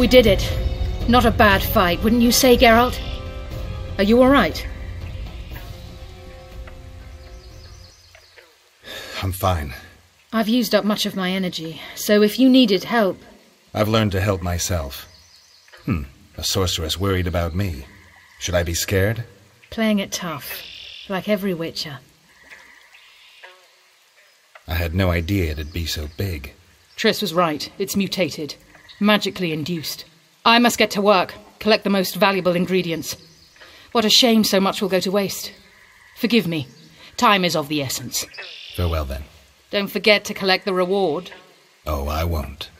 We did it. Not a bad fight, wouldn't you say, Geralt? Are you alright? I'm fine. I've used up much of my energy, so if you needed help. I've learned to help myself. Hmm, a sorceress worried about me. Should I be scared? Playing it tough, like every Witcher. I had no idea it'd be so big. Triss was right. It's mutated. Magically induced. I must get to work, collect the most valuable ingredients. What a shame so much will go to waste. Forgive me. Time is of the essence. Farewell then. Don't forget to collect the reward. Oh, I won't.